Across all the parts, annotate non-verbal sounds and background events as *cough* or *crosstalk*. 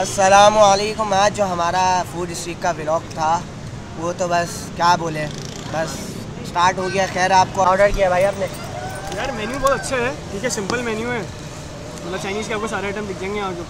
असलकुम आज जो हमारा फ़ूड स्ट्रीट का व्लॉग था वो तो बस क्या बोले बस स्टार्ट हो गया। खैर आपको ऑर्डर किया भाई आपने? यार मेन्यू बहुत अच्छा है। ठीक है सिंपल मेन्यू है। मतलब चाइनीज़ के आपको सारे आइटम दिख जाएँगे और जो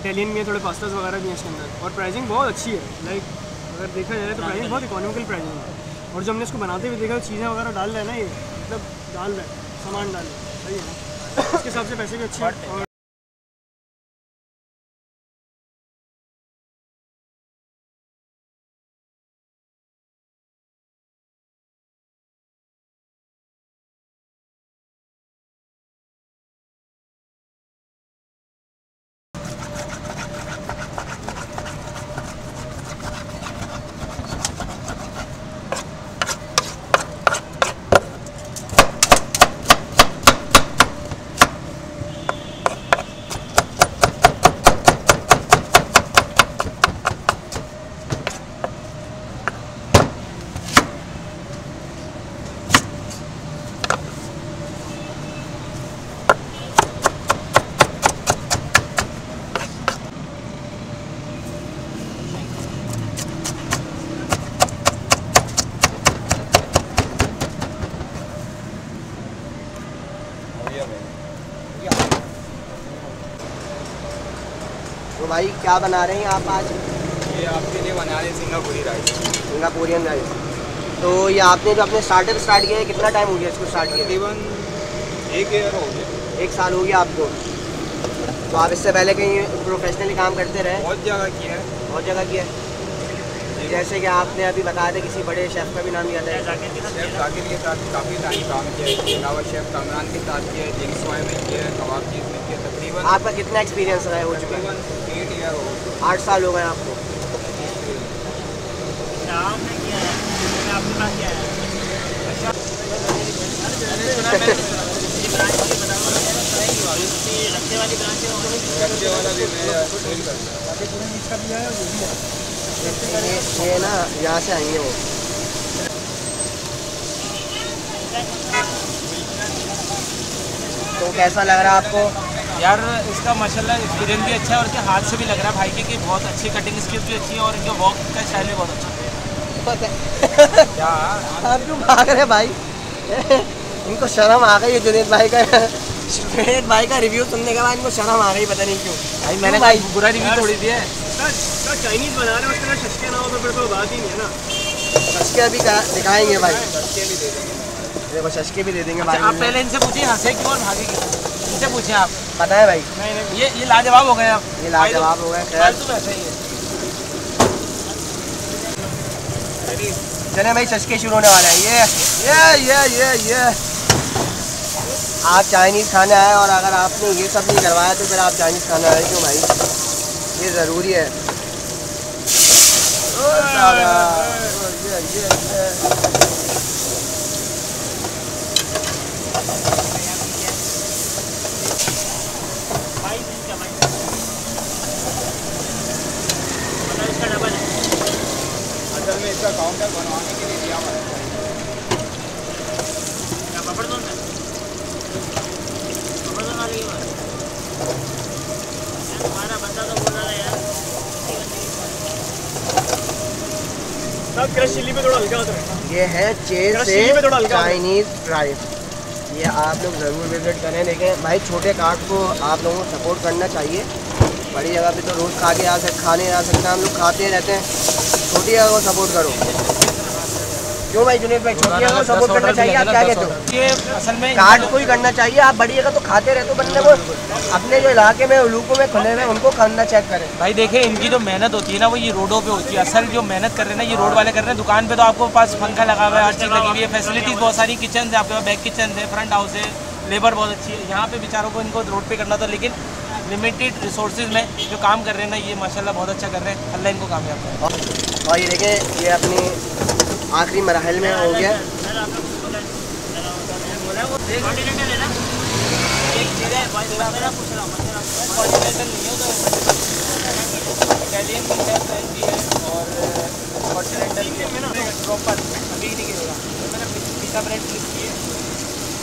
इटालियन भी है थोड़े पास्ताज वगैरह भी हैं इसके अंदर। और प्राइसिंग बहुत अच्छी है। लाइक अगर देखा जाए तो प्राइसिंग बहुत इकोनॉमिकल प्राइसिंग है। और जो हमने इसको बनाते हुए देखा चीज़ें वगैरह डाल रहे हैं ना ये मतलब डाल रहे हैं सामान डाल रहे हैं। सही है ना? उसके हिसाब से पैसे भी अच्छे हैं। और तो भाई क्या बना रहे हैं आप आज? ये आपके लिए बना रहे हैं सिंगापुरी राइस। Singaporean rice. तो ये आपने जो अपने स्टार्टअप स्टार्ट किया है कितना टाइम हो गया इसको स्टार्ट किया? तकरीबन एक ईयर हो गया। एक साल हो गया आपको? तो आप इससे पहले कहीं प्रोफेशनली काम करते रहे? बहुत जगह किया है। बहुत जगह किया है। जैसे कि आपने अभी बताया था किसी बड़े शेफ़ का भी नाम लिया था शेफ जाकिर के साथ काफ़ी टाइम काम किया है। अलावा शेफ कमरान के साथ किया है में किया है कबाब चीज़ में किया तकरीबन आपका कितना एक्सपीरियंस रहा है चुका तकरीबन आठ साल हो गए आपको। ये ये ना यहाँ से आएँगे वो। तो कैसा लग रहा है आपको? यार इसका माशाल्लाह एक्सपीरियंस भी अच्छा है और इसके हाथ से भी लग रहा है भाई के कि बहुत अच्छी कटिंग स्किल्स भी अच्छी है और इनका वॉक का स्टाइल भी बहुत अच्छा है। क्या? आप क्यों भाग रहे भाई? इनको शर्म आ गई है जुनेद भाई का। जुनेद भाई का रिव्यू सुनने के बाद इनको शर्म आ गई पता नहीं क्यों। भाई मैंने भाई? बुरा रिव्यू थोड़ी दिया है। चाइनीज़ बना रहे हैं उसके ना हो तो फिर कोई बात ही नहीं है ना। शशके भी दिखाएँगे भाई। बच्चे भी दे देंगे। देखो शशके भी दे देंगे अच्छा, आप पहले इनसे पूछिए हंसे क्यों और भागे क्यों? इनसे पूछिए आप। पता है भाई? नहीं नहीं ये ये लाजवाब हो गए आप। ये लाजवाब हो ही है चले भाई शशके शुरू होने वाला है। ये ये ये ये ये। आप चाइनीज़ खाने आए और अगर आपने ये सब नहीं करवाया तो फिर आप चाइनीज़ खाने आए क्यों भाई? ये ज़रूरी है। ओ ये ये ये इसका काउंटर बनवाने के लिए दिया हुआ है। है? ये है चेज से हो। Chinese fries. ये आप लोग ज़रूर विज़िट करें देखें भाई छोटे कार्ड को आप लोगों को सपोर्ट करना चाहिए। बड़ी जगह पे तो रोज़ खा के आ सकते खाने आ सकते हैं हम लोग खाते रहते हैं। छोटी जगह को सपोर्ट करो। क्यों भाई जुनेद भाई छोटी जगह को सपोर्ट करना चाहिए आप क्या कहते हो? ये असल में कार्ड को ही करना चाहिए आप बड़ी जगह तो खाते रहते हो बंदे को अपने जो इलाके में उलूकों में खुले हुए उनको खाना चेक करें। भाई देखिए इनकी जो मेहनत होती है ना वो ये रोडों पे होती है। असल जो मेहनत कर रहे हैं ना ये रोड वाले कर रहे हैं। दुकान पे तो आपको पास पंखा लगा हुआ है हर चीज़ लगी हुई है। फैसिलिटीज़ बहुत सारी किचन है आपके पास बैक किचन है फ्रंट हाउस है। लेबर बहुत अच्छी है। यहाँ पे बेचारों को इनको रोड पे करना था लेकिन लिमिटेड रिसोर्सेज में जो काम कर रहे हैं ना ये माशाल्लाह बहुत अच्छा कर रहे हैं। अल्लाह इनको कामयाब करे। और ये देखें ये अपनी आखिरी मरहल में हो गया। इटालियन भी है फ्रेंच भी है और कॉन्टिनेंटल भी है प्रॉपर अभी नहीं गिरेगा मैंने पिज़्ज़ा ब्रेड की है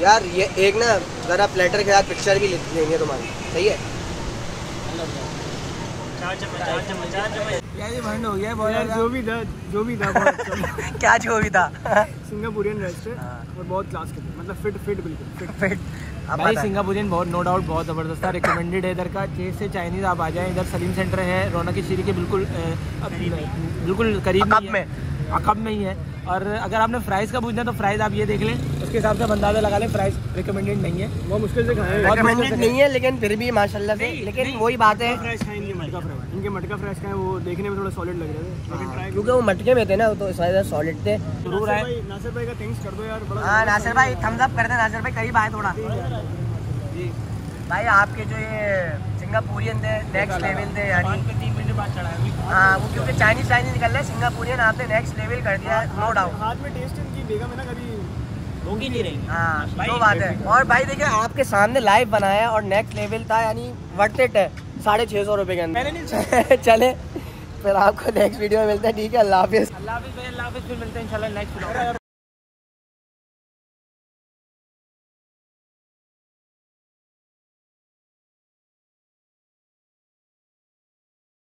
यार ये एक ना ज़रा प्लेटर के साथ पिक्चर भी लेंगे तुम्हारी सही है? हो है जो भी था जो भी था बहुत *laughs* अच्छा। क्या जो भी था? सिंगापुरियन रेस्टोरेंट और बहुत क्लास के थे मतलब फिट फिट बिल्कुल फिट भाई सिंगापुरियन बहुत नो डाउट बहुत ज़बरदस्त था रिकमेंडेड है इधर का। चेस से चाइनीज़ आप आ जाएँ इधर सलीम सेंटर है रौनक की सीरी के बिल्कुल बिल्कुल करीब अकब में। अकब में ही है। और अगर आपने फ्राइज़ का पूछना है तो फ्राइज़ आप ये देख लें। उसके हिसाब से अंदाज़ा लगा लें फ्राइज़ रिकमेंडेड नहीं है। बहुत मुश्किल से खाए बहुत रिकमेंडेड मुश्किल से नहीं है लेकिन फिर भी माशाल्लाह से लेकिन वही बात है। फ्रेश खाए इनके मटका फ्राई इनके मटका फ्रेश खाए वो देखने में थोड़ा सॉलिड लग रहे थे क्योंकि वो मटके में थे ना तो इस वजह से सॉलिड थे। ज़रूर आए नासिर भाई का थैंक्स कर दो यार बड़ा हाँ नासिर भाई थम्स अप कर दे नासिर भाई करीब आए थोड़ा। भाई आपके जो ये सिंगापुरियन थे नेक्स्ट लेवल थे यानी है हाँ वो क्योंकि चाइनीज़ चाइनीज़ निकल रहे हैं सिंगापुरियन आपने नेक्स्ट लेवल कर दिया नो डाउट हाथ में टेस्ट इनकी बेगम है ना कभी। होगी नहीं रहेंगे। हाँ भाई, बात है। और भाई देखिए आपके सामने लाइव बनाया और नेक्स्ट लेवल था यानी वर्थ इट है। साढ़े छः सौ रुपये के अंदर। *laughs* चले फिर आपको नेक्स्ट वीडियो में मिलते हैं। ठीक है अल्लाह हाफिज़। अल्लाह हाफिज़ भाई अल्लाह हाफिज़ फिर मिलते हैं इंशाल्लाह नेक्स्ट